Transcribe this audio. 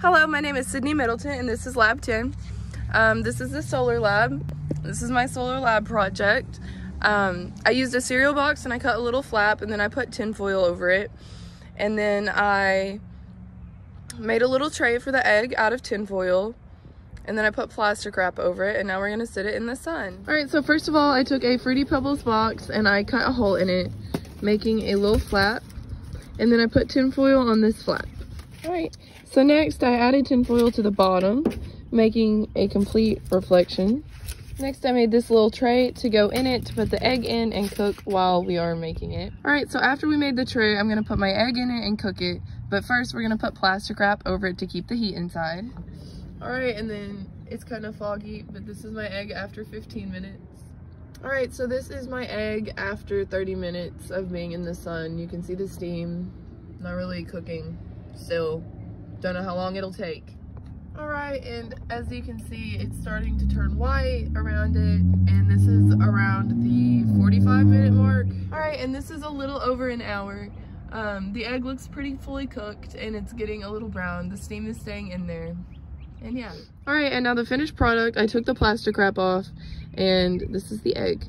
Hello, my name is Sydney Middleton and this is Lab 10. Um, this is the solar lab. This is my solar lab project. Um, I used a cereal box and I cut a little flap and then I put tinfoil over it. And then I made a little tray for the egg out of tinfoil and then I put plastic wrap over it and now we're gonna sit it in the sun. All right, so first of all, I took a Fruity Pebbles box and I cut a hole in it, making a little flap. And then I put tinfoil on this flap. All right, so next I added tinfoil to the bottom, making a complete reflection. Next I made this little tray to go in it to put the egg in and cook while we are making it. All right, so after we made the tray, I'm gonna put my egg in it and cook it. But first we're gonna put plastic wrap over it to keep the heat inside. All right, and then it's kind of foggy, but this is my egg after 15 minutes. All right, so this is my egg after 30 minutes of being in the sun. You can see the steam, not really cooking still. Don't know how long it'll take. All right, and as you can see, it's starting to turn white around it, and this is around the 45 minute mark. All right, and this is a little over an hour. Um, the egg looks pretty fully cooked, and it's getting a little brown. The steam is staying in there. And yeah. All right, and now the finished product, I took the plastic wrap off and this is the egg.